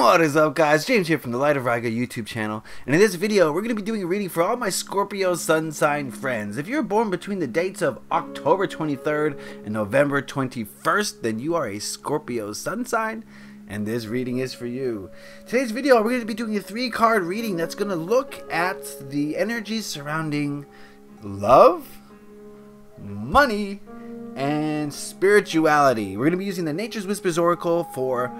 What is up guys, James here from the Light of Ryga YouTube channel, and in this video we're going to be doing a reading for all my Scorpio sun sign friends. If you're born between the dates of October 23rd and November 21st, then you are a Scorpio sun sign, and this reading is for you. Today's video we're going to be doing a three card reading that's going to look at the energies surrounding love, money, and spirituality. We're going to be using the Nature's Whispers Oracle for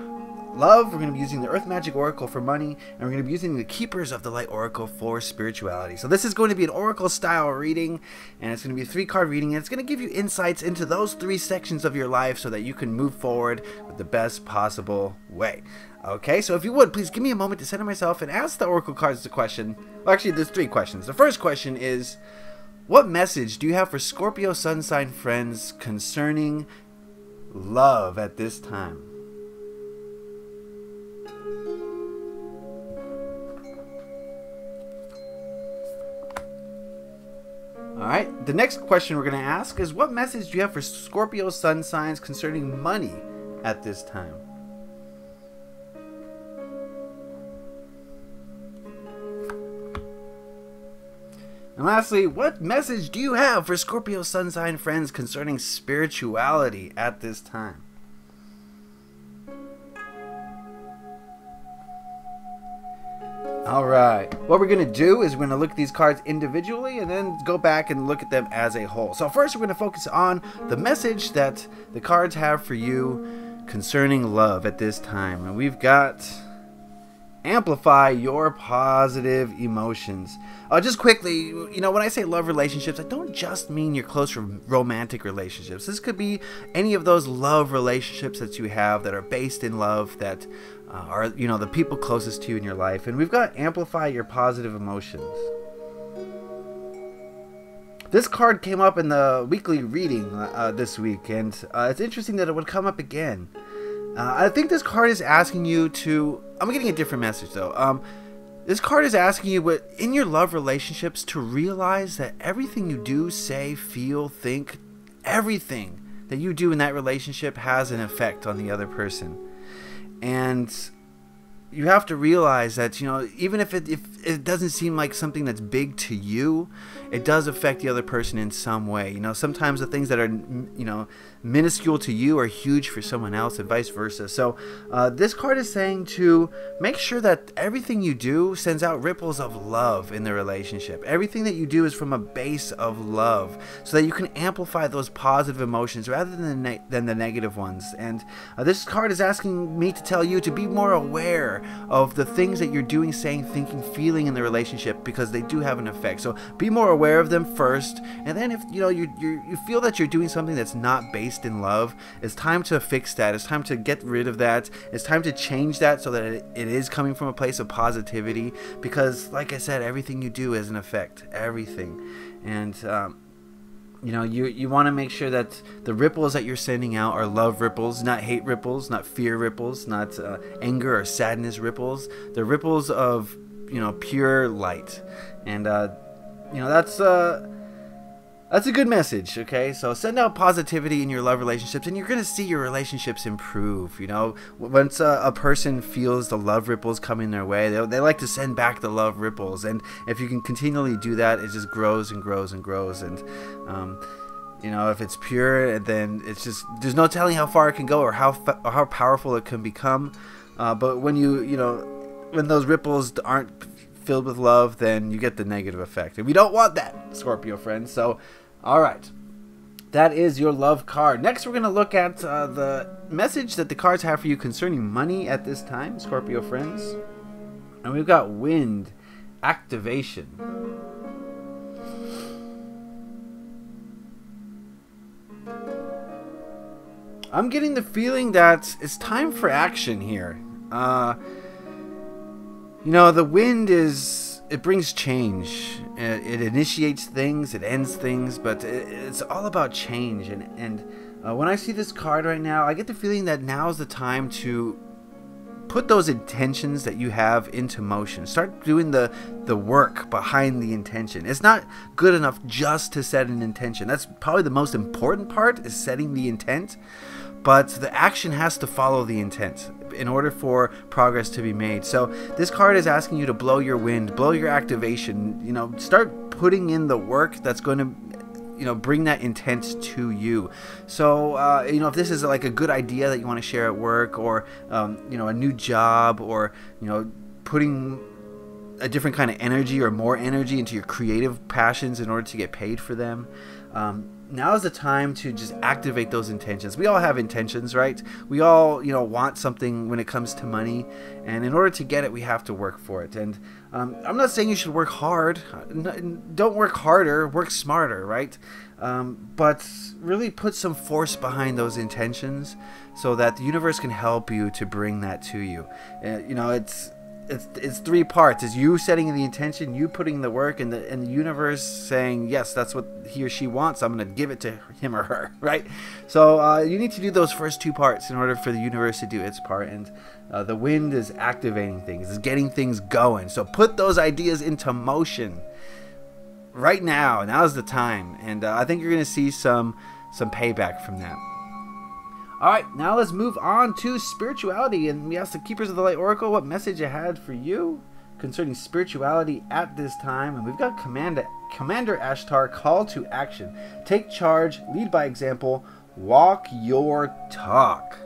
love, we're going to be using the Earth Magic Oracle for money, and we're going to be using the Keepers of the Light Oracle for spirituality. So this is going to be an Oracle style reading, and it's going to be a three card reading, and it's going to give you insights into those three sections of your life so that you can move forward with the best possible way. Okay, so if you would, please give me a moment to center myself and ask the Oracle cards the question. Well, actually, there's three questions. The first question is, what message do you have for Scorpio sun sign friends concerning love at this time? Alright, the next question we're going to ask is what message do you have for Scorpio sun signs concerning money at this time? And lastly, what message do you have for Scorpio sun sign friends concerning spirituality at this time? Alright, what we're going to do is we're going to look at these cards individually and then go back and look at them as a whole. So first we're going to focus on the message that the cards have for you concerning love at this time. And we've got amplify your positive emotions. Uh, just quickly, you know, when I say love relationships, I don't just mean your close romantic relationships. This could be any of those love relationships that you have that are based in love, that uh, are, you know, the people closest to you in your life. And we've got amplify your positive emotions. This card came up in the weekly reading uh, this week, and uh, it's interesting that it would come up again. Uh, I think this card is asking you to. I'm getting a different message though. Um, this card is asking you, but in your love relationships, to realize that everything you do, say, feel, think, everything that you do in that relationship has an effect on the other person, and you have to realize that you know even if it if it doesn't seem like something that's big to you it does affect the other person in some way. You know sometimes the things that are you know minuscule to you are huge for someone else and vice versa. So uh, this card is saying to make sure that everything you do sends out ripples of love in the relationship. Everything that you do is from a base of love so that you can amplify those positive emotions rather than the, than the negative ones. And uh, this card is asking me to tell you to be more aware of the things that you're doing, saying, thinking, feeling in the relationship because they do have an effect. So be more aware of them first, and then if you know you you you feel that you're doing something that's not based in love, it's time to fix that. It's time to get rid of that. It's time to change that so that it, it is coming from a place of positivity. Because, like I said, everything you do has an effect. Everything, and um, you know you you want to make sure that the ripples that you're sending out are love ripples not hate ripples not fear ripples not uh, anger or sadness ripples. The ripples of you know pure light. And uh, you know that's uh that's a good message, okay? So send out positivity in your love relationships, and you're gonna see your relationships improve. You know, once a, a person feels the love ripples coming their way, they, they like to send back the love ripples, and if you can continually do that, it just grows and grows and grows. And um, you know, if it's pure, then it's just there's no telling how far it can go or how or how powerful it can become. Uh, but when you you know when those ripples aren't filled with love, then you get the negative effect. And we don't want that, Scorpio friends. So all right. That is your love card. Next, we're going to look at uh, the message that the cards have for you concerning money at this time, Scorpio friends. And we've got wind activation. I'm getting the feeling that it's time for action here. Uh, you know, the wind is it brings change. It, it, initiates things, it ends things, but it, it's all about change. And and uh, when I see this card right now, I get the feeling that now is the time to put those intentions that you have into motion. Start doing the the work behind the intention. It's not good enough just to set an intention. That's probably the most important part is setting the intent. But the action has to follow the intent in order for progress to be made. So this card is asking you to blow your wind, blow your activation, you know, start putting in the work that's going to you know bring that intent to you so uh, you know if this is like a good idea that you want to share at work or um, you know a new job or you know putting a different kind of energy or more energy into your creative passions in order to get paid for them um, now is the time to just activate those intentions. We all have intentions, right? We all, you know, want something when it comes to money, and in order to get it, we have to work for it. And um, I'm not saying you should work hard. Don't work harder. Work smarter, right? Um, but really put some force behind those intentions so that the universe can help you to bring that to you. Uh, you know, it's it's it's three parts. It's you setting the intention, you putting the work, and the and the universe saying yes, that's what he or she wants. I'm gonna give it to him or her, right? So uh, you need to do those first two parts in order for the universe to do its part. And uh, the wind is activating things, is getting things going. So put those ideas into motion right now. Now's the time, and uh, I think you're gonna see some some payback from that. All right, now let's move on to spirituality. And we asked the Keepers of the Light Oracle what message it had for you concerning spirituality at this time. And we've got Commander, Commander Ashtar call to action. Take charge, lead by example, walk your talk.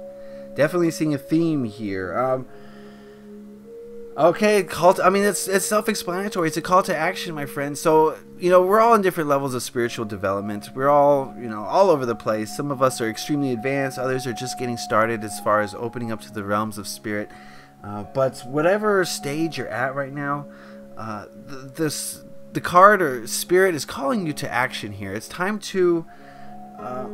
Definitely seeing a theme here. Um, Okay, call. To, I mean, it's it's self-explanatory. It's a call to action, my friend. So you know, we're all in different levels of spiritual development. We're all you know all over the place. Some of us are extremely advanced. Others are just getting started as far as opening up to the realms of spirit. Uh, but whatever stage you're at right now, uh, the, this the card or spirit is calling you to action here. It's time to. Uh,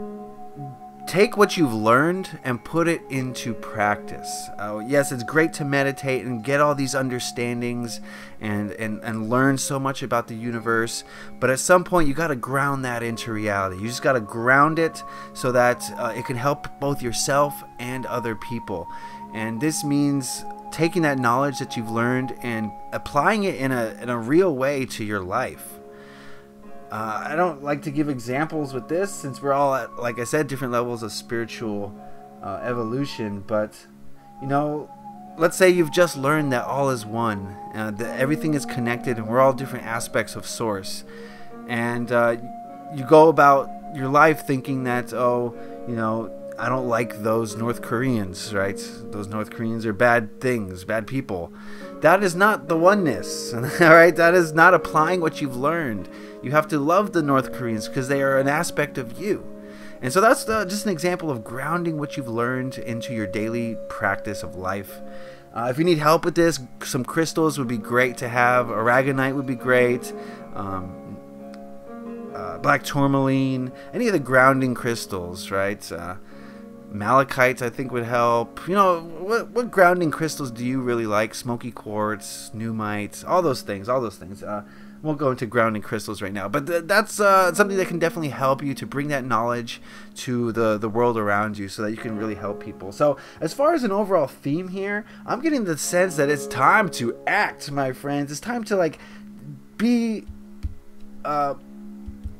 take what you've learned and put it into practice. Uh, yes, it's great to meditate and get all these understandings and, and, and learn so much about the universe, but at some point you got to ground that into reality. You just got to ground it so that uh, it can help both yourself and other people. And this means taking that knowledge that you've learned and applying it in a, in a real way to your life. Uh, I don't like to give examples with this since we're all at, like I said, different levels of spiritual uh, evolution. But, you know, let's say you've just learned that all is one, uh, that everything is connected, and we're all different aspects of Source. And uh, you go about your life thinking that, oh, you know, I don't like those North Koreans, right? Those North Koreans are bad things, bad people. That is not the oneness, all right? That is not applying what you've learned. You have to love the North Koreans because they are an aspect of you. And so that's the, just an example of grounding what you've learned into your daily practice of life. Uh, if you need help with this, some crystals would be great to have. Aragonite would be great. Um, uh, black tourmaline, any of the grounding crystals, right? Uh, malachite, I think, would help. You know, what, what grounding crystals do you really like? Smoky quartz, nuummites, all those things, all those things. Uh, won't go into grounding crystals right now, but th- that's uh, something that can definitely help you to bring that knowledge to the the world around you, so that you can really help people. So, as far as an overall theme here, I'm getting the sense that it's time to act, my friends. It's time to like be. Uh,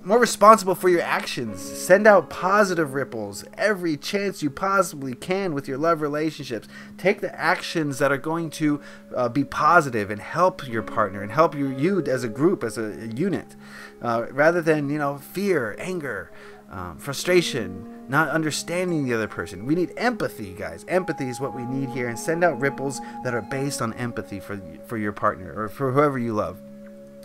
more responsible for your actions. Send out positive ripples every chance you possibly can with your love relationships. Take the actions that are going to uh, be positive and help your partner and help you, you as a group, as a, a unit, uh, rather than you know fear, anger. Um, frustration, not understanding the other person. We need empathy, guys. Empathy is what we need here, and send out ripples that are based on empathy for for your partner or for whoever you love.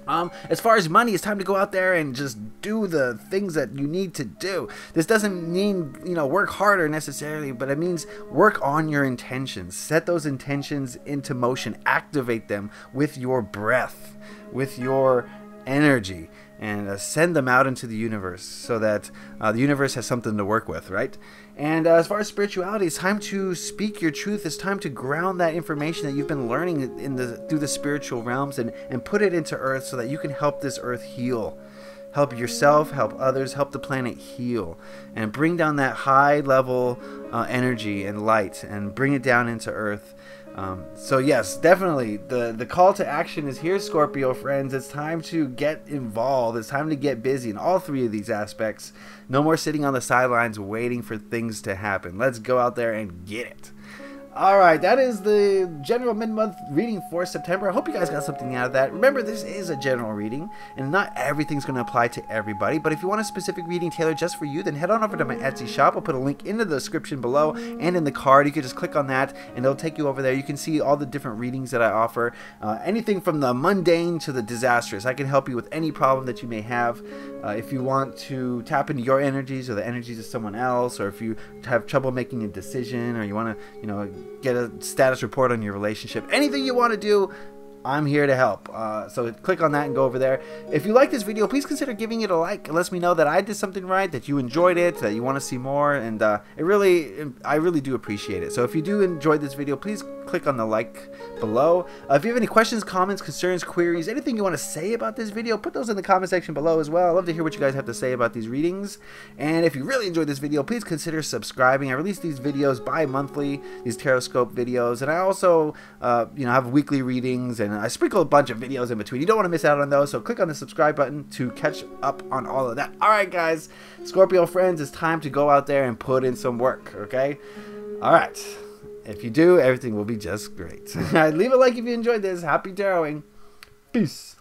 Um, as far as money, it's time to go out there and just do the things that you need to do. This doesn't mean, you know, work harder necessarily, but it means work on your intentions. Set those intentions into motion, activate them with your breath, with your energy, and uh, send them out into the universe so that uh, the universe has something to work with, right? And uh, as far as spirituality, it's time to speak your truth. It's time to ground that information that you've been learning in the through the spiritual realms and, and put it into earth so that you can help this earth heal. Help yourself, help others, help the planet heal, and bring down that high level uh, energy and light and bring it down into earth Um, so yes, definitely the the call to action is here, Scorpio friends. It's time to get involved. It's time to get busy in all three of these aspects. No more sitting on the sidelines waiting for things to happen. Let's go out there and get it. All right, that is the general mid-month reading for September. I hope you guys got something out of that. Remember, this is a general reading, and not everything's going to apply to everybody. But if you want a specific reading tailored just for you, then head on over to my Etsy shop. I'll put a link in the description below and in the card. You can just click on that, and it'll take you over there. You can see all the different readings that I offer. Uh, anything from the mundane to the disastrous. I can help you with any problem that you may have. Uh, if you want to tap into your energies or the energies of someone else, or if you have trouble making a decision, or you want to, you know get a status report on your relationship. Anything you want to do, I'm here to help. Uh, so click on that and go over there. If you like this video, please consider giving it a like. It lets me know that I did something right, that you enjoyed it, that you want to see more, and uh, it really, I really do appreciate it. So if you do enjoy this video, please click on the like below. Uh, if you have any questions, comments, concerns, queries, anything you want to say about this video, put those in the comment section below as well. I love to hear what you guys have to say about these readings. And if you really enjoyed this video, please consider subscribing. I release these videos bi-monthly, these Tarotscope videos, and I also, uh, you know, have weekly readings, and I sprinkle a bunch of videos in between. You don't want to miss out on those, so click on the subscribe button to catch up on all of that. All right, guys, Scorpio friends, it's time to go out there and put in some work, okay? All right. If you do, everything will be just great. Leave a like if you enjoyed this. Happy taroting. Peace.